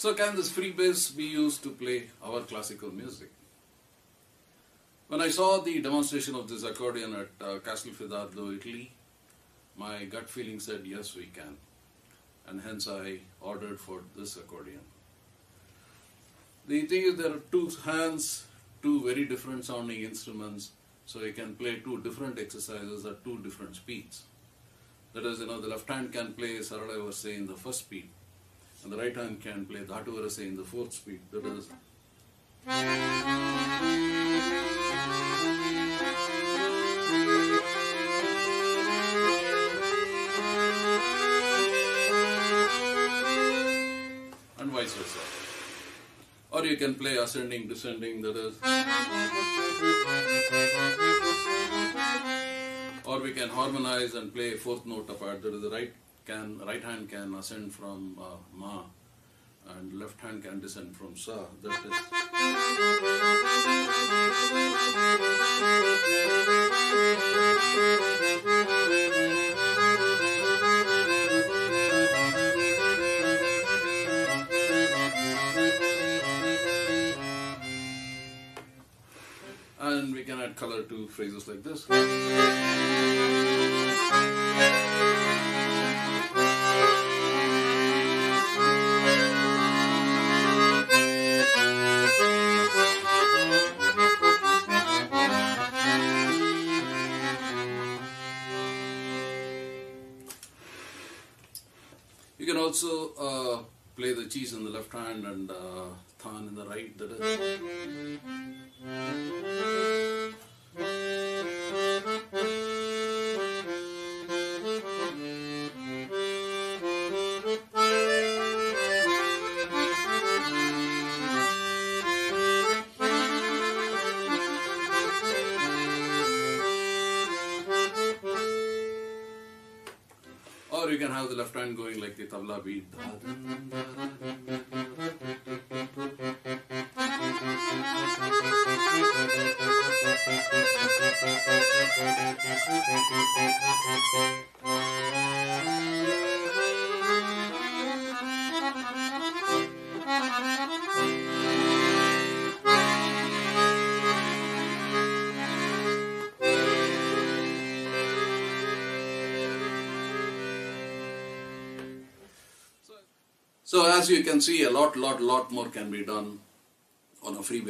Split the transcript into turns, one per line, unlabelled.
So can this free bass be used to play our classical music? When I saw the demonstration of this accordion at uh, Castelfidardo, Italy, my gut feeling said yes we can and hence I ordered for this accordion. The thing is there are two hands, two very different sounding instruments so you can play two different exercises at two different speeds. That is, you know, the left hand can play Sarala Varse in the first speed and the right hand can play Dhatu Varse in the fourth speed. That is, and vice versa. Or you can play ascending, descending, that is. Or we can harmonize and play fourth note apart, that is the right can right hand can ascend from uh, Ma and left hand can descend from Sa. That is. And we can add color to phrases like this. You can also uh, play the cheese in the left hand and uh, than in the right. Or you can have the left hand going like the tabla beat. So as you can see, a lot, lot, lot more can be done on a free